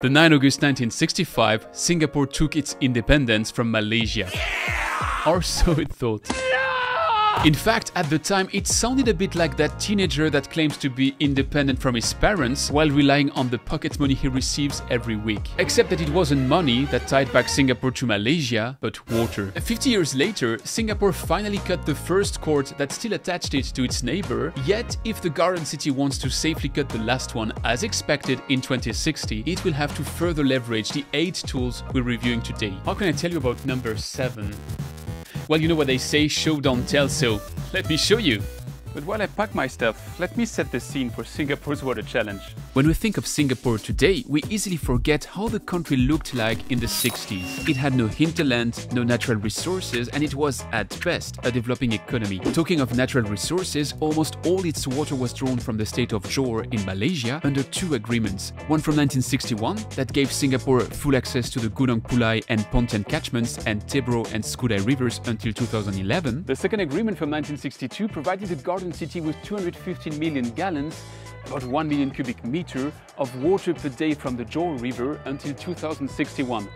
The 9 August 1965, Singapore took its independence from Malaysia. Or so it thought. In fact, at the time, it sounded a bit like that teenager that claims to be independent from his parents while relying on the pocket money he receives every week. Except that it wasn't money that tied back Singapore to Malaysia, but water. 50 years later, Singapore finally cut the first cord that still attached it to its neighbor, yet if the Garden City wants to safely cut the last one as expected in 2060, it will have to further leverage the 8 tools we're reviewing today. How can I tell you about number 7? Well, you know what they say, show don't tell, so let me show you. But while I pack my stuff, let me set the scene for Singapore's water challenge. When we think of Singapore today, we easily forget how the country looked like in the 60s. It had no hinterland, no natural resources, and it was, at best, a developing economy. Talking of natural resources, almost all its water was drawn from the state of Johor in Malaysia under two agreements. One from 1961 that gave Singapore full access to the Gunung Pulai and Pontian catchments and Tebrau and Skudai rivers until 2011. The second agreement from 1962 provided the Garden City with 215 million gallons about 1 million cubic meter of water per day from the Johor River until 2061.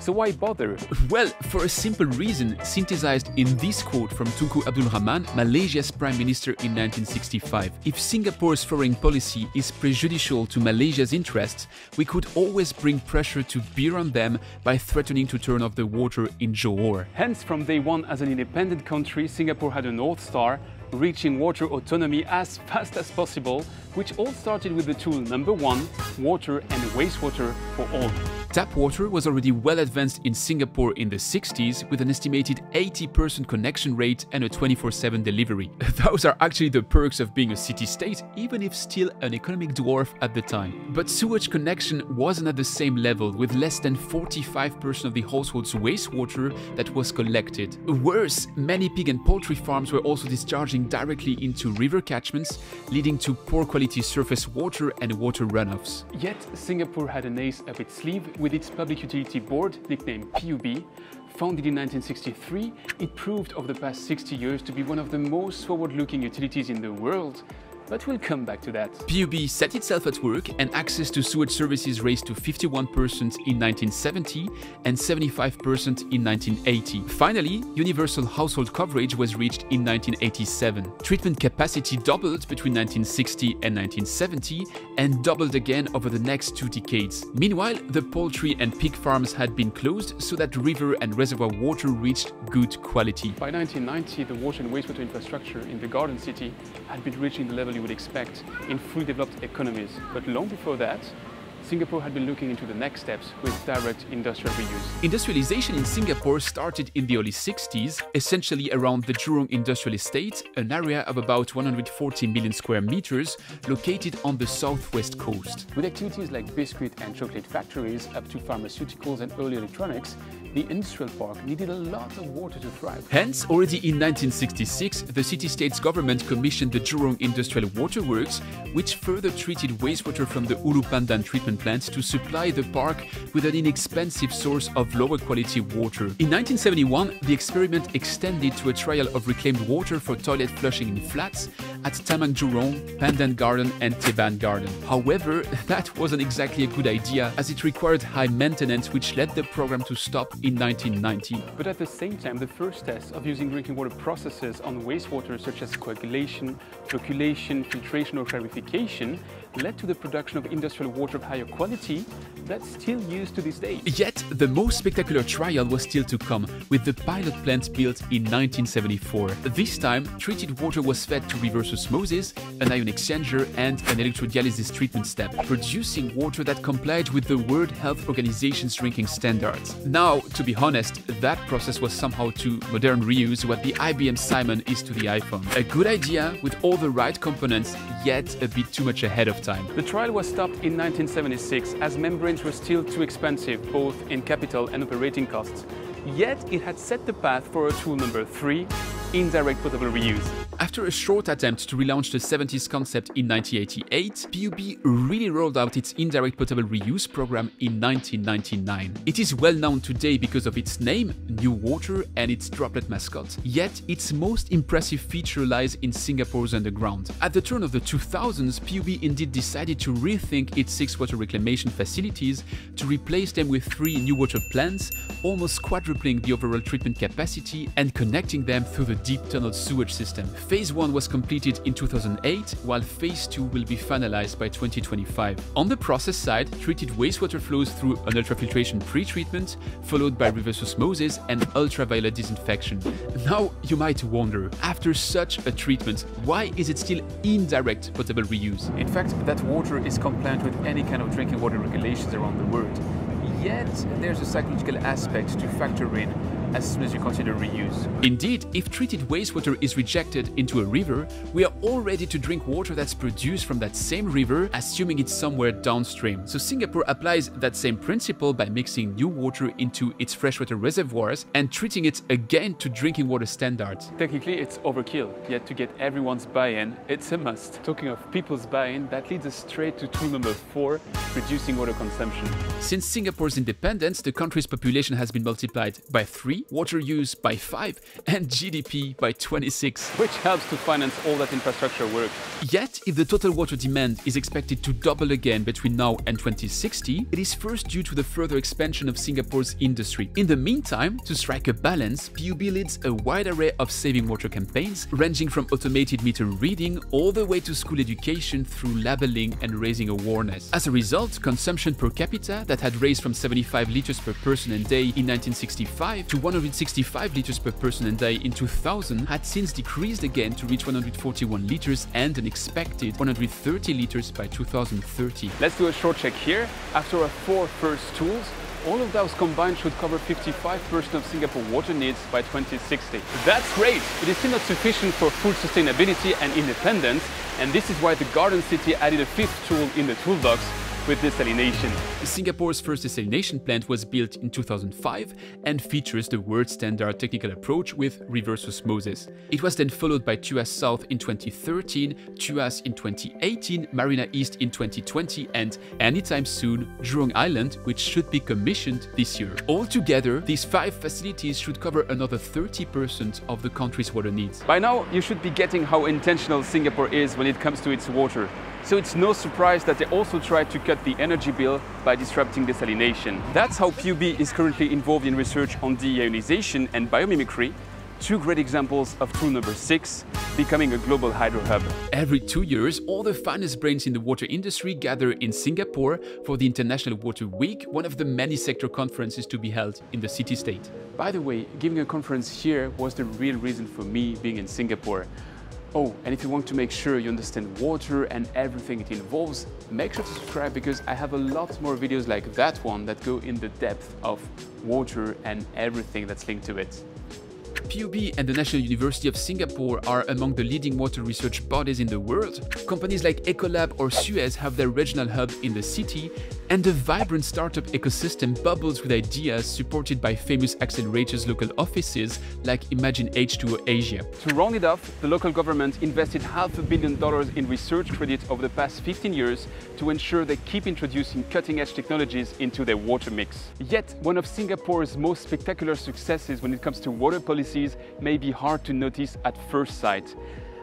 So why bother? Well, for a simple reason, synthesized in this quote from Tunku Abdul Rahman, Malaysia's Prime Minister in 1965. If Singapore's foreign policy is prejudicial to Malaysia's interests, we could always bring pressure to bear on them by threatening to turn off the water in Johor. Hence, from day one as an independent country, Singapore had a North Star reaching water autonomy as fast as possible, which all started with the tool number one, water and wastewater for all. Tap water was already well advanced in Singapore in the 60s with an estimated 80% connection rate and a 24-7 delivery. Those are actually the perks of being a city-state, even if still an economic dwarf at the time. But sewage connection wasn't at the same level with less than 45% of the household's wastewater that was collected. Worse, many pig and poultry farms were also discharging directly into river catchments, leading to poor quality surface water and water runoffs. Yet, Singapore had an ace up its sleeve with its Public Utility Board, nicknamed PUB. Founded in 1963, it proved over the past 60 years to be one of the most forward-looking utilities in the world, but we'll come back to that. PUB set itself at work and access to sewage services raised to 51% in 1970 and 75% in 1980. Finally, universal household coverage was reached in 1987. Treatment capacity doubled between 1960 and 1970 and doubled again over the next two decades. Meanwhile, the poultry and pig farms had been closed so that river and reservoir water reached good quality. By 1990, the water and wastewater infrastructure in the Garden City had been reaching the level you would expect in fully developed economies. But long before that, Singapore had been looking into the next steps with direct industrial reuse. Industrialization in Singapore started in the early 60s, essentially around the Jurong Industrial Estate, an area of about 140 million square meters located on the southwest coast. With activities like biscuit and chocolate factories up to pharmaceuticals and early electronics, the industrial park needed a lot of water to thrive. Hence, already in 1966, the city-state's government commissioned the Jurong Industrial Waterworks, which further treated wastewater from the Ulu Pandan treatment plant to supply the park with an inexpensive source of lower quality water. In 1971, the experiment extended to a trial of reclaimed water for toilet flushing in flats at Taman Jurong, Pandan Garden and Teban Garden. However, that wasn't exactly a good idea as it required high maintenance which led the program to stop in 1990. But at the same time, the first tests of using drinking water processes on wastewater such as coagulation, flocculation, filtration or clarification led to the production of industrial water of higher quality that's still used to this day. Yet, the most spectacular trial was still to come, with the pilot plant built in 1974. This time, treated water was fed to reverse osmosis, an ion exchanger and an electrodialysis treatment step, producing water that complied with the World Health Organization's drinking standards. Now, to be honest, that process was somehow to modern reuse what the IBM Simon is to the iPhone. A good idea with all the right components, yet a bit too much ahead of time. The trial was stopped in 1976 as were still too expensive, both in capital and operating costs. Yet it had set the path for a tool number three, indirect potable reuse. After a short attempt to relaunch the 70s concept in 1988, PUB really rolled out its indirect potable reuse program in 1999. It is well known today because of its name, NEWater, and its droplet mascot. Yet, its most impressive feature lies in Singapore's underground. At the turn of the 2000s, PUB indeed decided to rethink its six water reclamation facilities to replace them with three new water plants, almost quadrupling the overall treatment capacity and connecting them through the deep tunnel sewage system. Phase 1 was completed in 2008, while Phase 2 will be finalized by 2025. On the process side, treated wastewater flows through an ultrafiltration pre-treatment, followed by reverse osmosis and ultraviolet disinfection. Now, you might wonder, after such a treatment, why is it still indirect potable reuse? In fact, that water is compliant with any kind of drinking water regulations around the world. Yet, there's a psychological aspect to factor in as soon as you consider reuse. Indeed, if treated wastewater is rejected into a river, we are all ready to drink water that's produced from that same river, assuming it's somewhere downstream. So Singapore applies that same principle by mixing NEWater into its freshwater reservoirs and treating it again to drinking water standards. Technically, it's overkill, yet to get everyone's buy-in, it's a must. Talking of people's buy-in, that leads us straight to tool number four, reducing water consumption. Since Singapore's independence, the country's population has been multiplied by three water use by 5, and GDP by 26. Which helps to finance all that infrastructure work. Yet, if the total water demand is expected to double again between now and 2060, it is first due to the further expansion of Singapore's industry. In the meantime, to strike a balance, PUB leads a wide array of saving water campaigns, ranging from automated meter reading all the way to school education through labeling and raising awareness. As a result, consumption per capita that had raised from 75 liters per person and day in 1965 to 1 165 liters per person and day in 2000 had since decreased again to reach 141 liters and an expected 130 liters by 2030. Let's do a short check here. After our four first tools, all of those combined should cover 55% of Singapore water needs by 2060. That's great, but it's still not sufficient for full sustainability and independence, and this is why the Garden City added a fifth tool in the toolbox, with desalination. Singapore's first desalination plant was built in 2005 and features the world standard technical approach with reverse osmosis. It was then followed by Tuas South in 2013, Tuas in 2018, Marina East in 2020 and anytime soon Jurong Island which should be commissioned this year. Altogether, these five facilities should cover another 30% of the country's water needs. By now, you should be getting how intentional Singapore is when it comes to its water. So it's no surprise that they also try to cut the energy bill by disrupting desalination. That's how PUB is currently involved in research on deionization and biomimicry, two great examples of tool number six, becoming a global hydro hub. Every two years, all the finest brains in the water industry gather in Singapore for the International Water Week, one of the many sector conferences to be held in the city-state. By the way, giving a conference here was the real reason for me being in Singapore. Oh, and if you want to make sure you understand water and everything it involves, make sure to subscribe because I have a lot more videos like that one that go in the depth of water and everything that's linked to it. PUB and the National University of Singapore are among the leading water research bodies in the world. Companies like Ecolab or Suez have their regional hub in the city, and the vibrant startup ecosystem bubbles with ideas supported by famous accelerators local offices like Imagine H2O Asia. To round it off, the local government invested half a billion dollars in research credit over the past 15 years to ensure they keep introducing cutting-edge technologies into their water mix. Yet, one of Singapore's most spectacular successes when it comes to water policies may be hard to notice at first sight.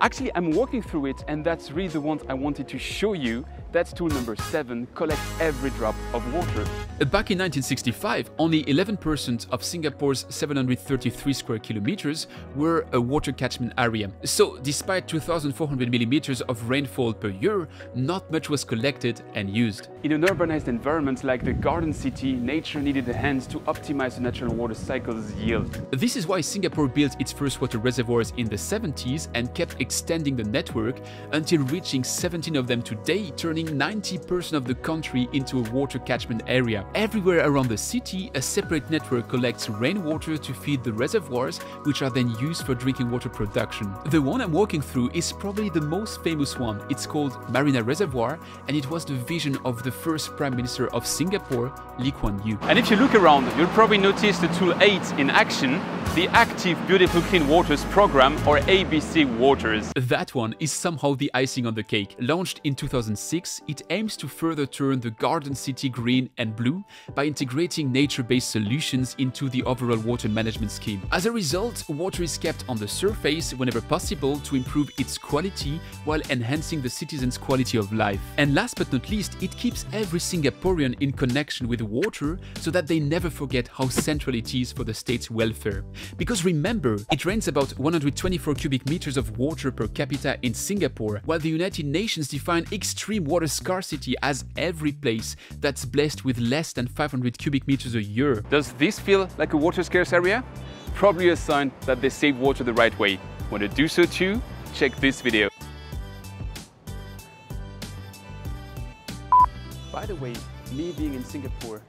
Actually, I'm walking through it and that's really the one I wanted to show you that's tool number 7, collect every drop of water. Back in 1965, only 11% of Singapore's 733 square kilometers were a water catchment area. So, despite 2,400 millimeters of rainfall per year, not much was collected and used. In an urbanized environment like the Garden City, nature needed a hand to optimize the natural water cycle's yield. This is why Singapore built its first water reservoirs in the 70s and kept extending the network until reaching 17 of them today, turning turning 90% of the country into a water catchment area. Everywhere around the city, a separate network collects rainwater to feed the reservoirs, which are then used for drinking water production. The one I'm walking through is probably the most famous one. It's called Marina Reservoir, and it was the vision of the first Prime Minister of Singapore, Lee Kuan Yew. And if you look around, you'll probably notice the tool 8 in action, the Active Beautiful Clean Waters program, or ABC Waters. That one is somehow the icing on the cake. Launched in 2006, it aims to further turn the garden city green and blue by integrating nature-based solutions into the overall water management scheme. As a result, water is kept on the surface whenever possible to improve its quality while enhancing the citizens' quality of life. And last but not least, it keeps every Singaporean in connection with water so that they never forget how central it is for the state's welfare. Because remember, it rains about 124 cubic meters of water per capita in Singapore, while the United Nations define extreme water scarcity as every place that's blessed with less than 500 cubic meters a year. Does this feel like a water scarce area? Probably a sign that they save water the right way. Want to do so too? Check this video. By the way, me being in Singapore